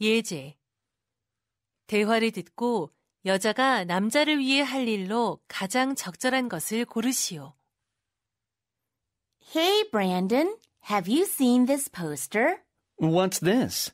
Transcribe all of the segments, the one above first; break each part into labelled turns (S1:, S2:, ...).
S1: 예제. 대화를 듣고 여자가 남자를 위해 할 일로 가장 적절한 것을 고르시오.
S2: Hey, Brandon, have you seen this poster?
S3: What's this?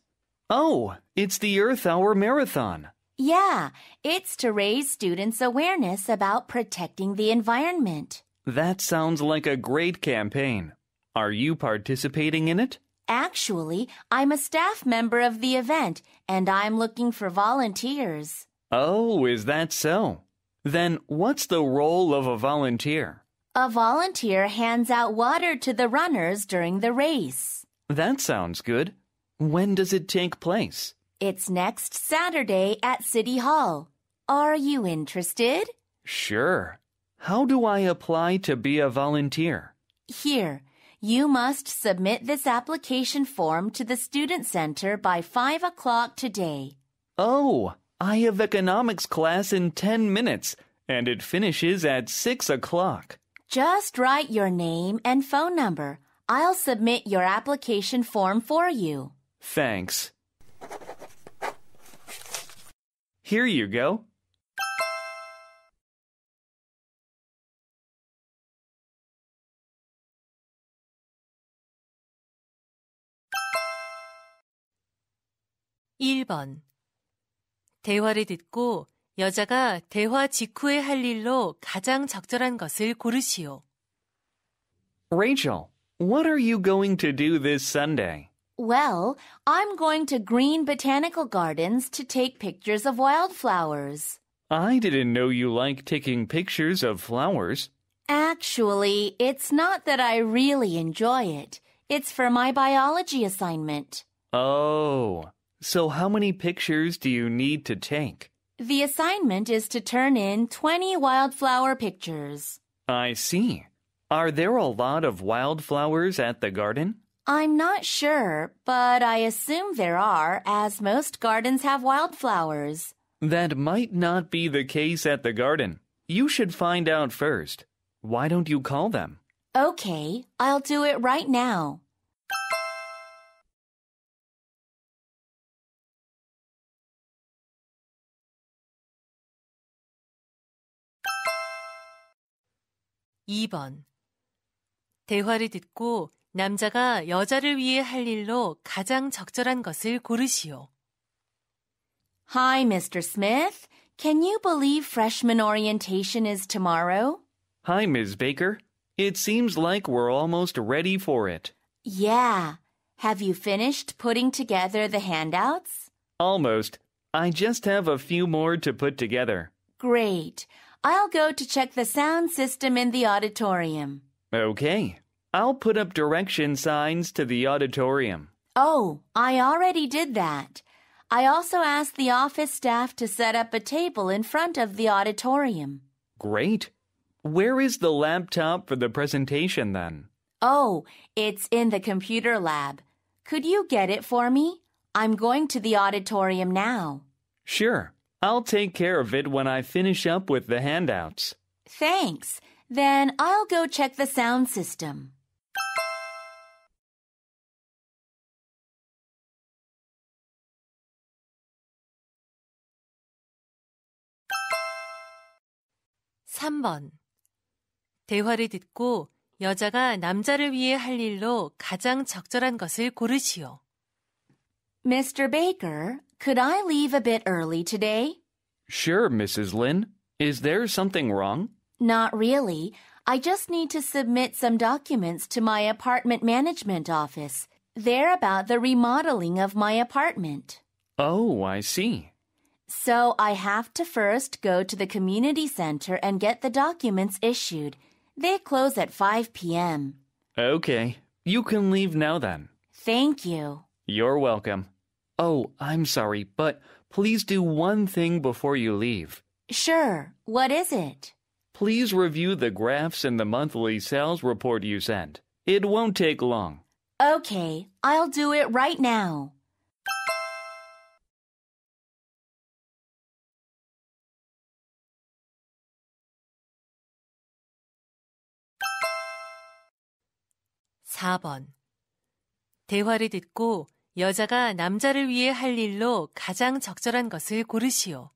S3: Oh, it's the Earth Hour Marathon.
S2: Yeah, it's to raise students' awareness about protecting the environment.
S3: That sounds like a great campaign. Are you participating in it?
S2: Actually, I'm a staff member of the event and I'm looking for volunteers.
S3: Oh, is that so? Then what's the role of a volunteer?
S2: A volunteer hands out water to the runners during the race.
S3: That sounds good. When does it take place?
S2: It's next Saturday at City Hall. Are you interested?
S3: Sure. How do I apply to be a volunteer?
S2: Here, you must submit this application form to the Student Center by 5 o'clock today.
S3: Oh, I have economics class in 10 minutes, and it finishes at 6 o'clock.
S2: Just write your name and phone number. I'll submit your application form for you.
S3: Thanks. Here you go.
S1: 일 번 대화를 듣고 여자가 대화 직후에 할 일로 가장 적절한 것을 고르시오.
S3: Rachel, what are you going to do this Sunday?
S2: Well, I'm going to Green Botanical Gardens to take pictures of wildflowers.
S3: I didn't know you like taking pictures of flowers.
S2: Actually, it's not that I really enjoy it. It's for my biology assignment.
S3: Oh, so how many pictures do you need to take?
S2: The assignment is to turn in 20 wildflower pictures.
S3: I see. Are there a lot of wildflowers at the garden?
S2: I'm not sure, but I assume there are, as most gardens have wildflowers.
S3: That might not be the case at the garden. You should find out first. Why don't you call them?
S2: Okay, I'll do it right now.
S1: 이 번 대화를 듣고 남자가 여자를 위해 할 일로 가장 적절한 것을 고르시오.
S2: Hi, Mr. Smith. Can you believe freshman orientation is tomorrow?
S3: Hi, Ms. Baker. It seems like we're almost ready for it.
S2: Yeah. Have you finished putting together the handouts?
S3: Almost. I just have a few more to put together.
S2: Great. I'll go to check the sound system in the auditorium.
S3: Okay. I'll put up direction signs to the auditorium.
S2: Oh, I already did that. I also asked the office staff to set up a table in front of the auditorium.
S3: Great. Where is the laptop for the presentation then?
S2: Oh, it's in the computer lab. Could you get it for me? I'm going to the auditorium now.
S3: Sure. I'll take care of it when I finish up with the handouts.
S2: Thanks. Then I'll go check the sound system.
S1: 삼 번 대화를 듣고 여자가 남자를 위해 할 일로 가장 적절한 것을 고르시오.
S2: Mr. Baker, could I leave a bit early today?
S3: Sure, Mrs. Lin. Is there something wrong?
S2: Not really. I just need to submit some documents to my apartment management office. They're about the remodeling of my apartment.
S3: Oh, I see.
S2: So I have to first go to the community center and get the documents issued. They close at 5 p.m.
S3: Okay. You can leave now then.
S2: Thank you.
S3: You're welcome. Oh, I'm sorry, but please do one thing before you leave.
S2: Sure. What is it?
S3: Please review the graphs in the monthly sales report you sent. It won't take long.
S2: Okay, I'll do it right now.
S1: 사 번 대화를 듣고 여자가 남자를 위해 할 일로 가장 적절한 것을 고르시오.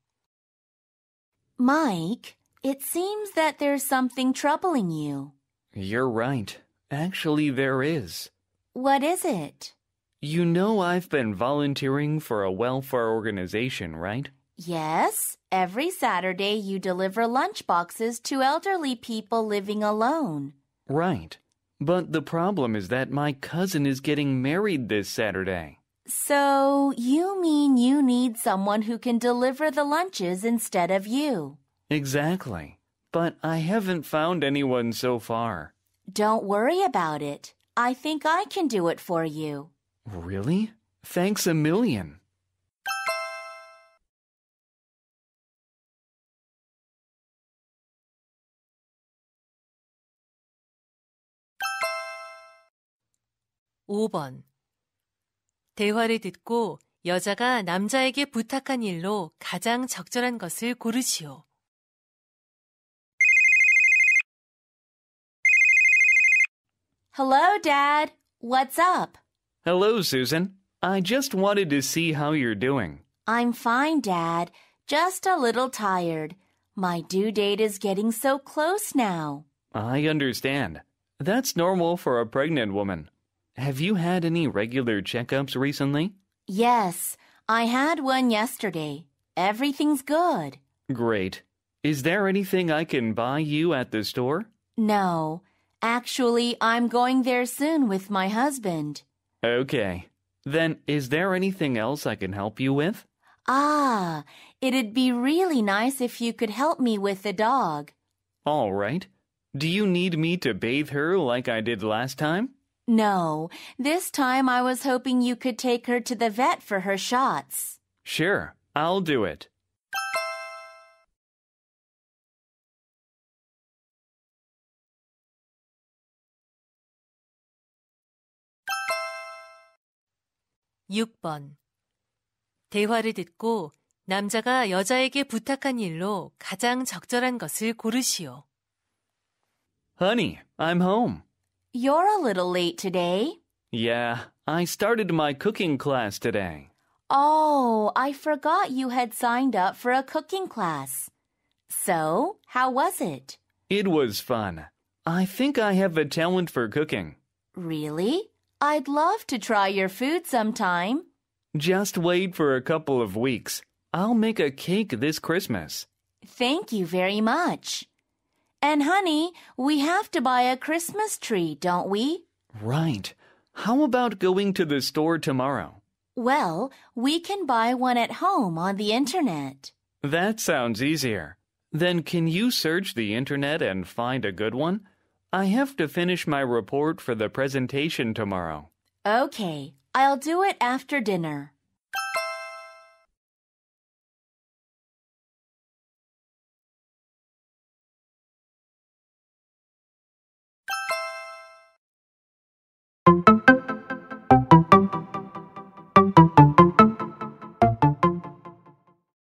S2: Mike, it seems that there's something troubling you.
S3: You're right. Actually, there is.
S2: What is it?
S3: You know I've been volunteering for a welfare organization, right?
S2: Yes, every Saturday you deliver lunch boxes to elderly people living alone.
S3: Right. But the problem is that my cousin is getting married this Saturday.
S2: So, you mean you need someone who can deliver the lunches instead of you?
S3: Exactly. But I haven't found anyone so far.
S2: Don't worry about it. I think I can do it for you.
S3: Really? Thanks a million.
S1: 오 번 대화를 듣고 여자가 남자에게 부탁한 일로 가장 적절한 것을 고르시오.
S2: Hello, Dad. What's up?
S3: Hello, Susan. I just wanted to see how you're doing.
S2: I'm fine, Dad. Just a little tired. My due date is getting so close now.
S3: I understand. That's normal for a pregnant woman. Have you had any regular checkups recently?
S2: Yes, I had one yesterday. Everything's good.
S3: Great. Is there anything I can buy you at the store?
S2: No, actually, I'm going there soon with my husband.
S3: Okay. Then, is there anything else I can help you with?
S2: Ah, it'd be really nice if you could help me with the dog.
S3: All right. Do you need me to bathe her like I did last time?
S2: No, this time I was hoping you could take her to the vet for her shots.
S3: Sure, I'll do it.
S1: 육번 대화를 듣고 남자가 여자에게 부탁한 일로 가장 적절한 것을 고르시오.
S3: Honey, I'm home.
S2: You're a little late today.
S3: Yeah, I started my cooking class today.
S2: Oh, I forgot you had signed up for a cooking class. So, how was it?
S3: It was fun. I think I have a talent for cooking.
S2: Really? I'd love to try your food sometime.
S3: Just wait for a couple of weeks. I'll make a cake this Christmas.
S2: Thank you very much. And honey, we have to buy a Christmas tree, don't we?
S3: Right. How about going to the store tomorrow?
S2: Well, we can buy one at home on the internet.
S3: That sounds easier. Then can you search the internet and find a good one? I have to finish my report for the presentation tomorrow.
S2: Okay, I'll do it after dinner.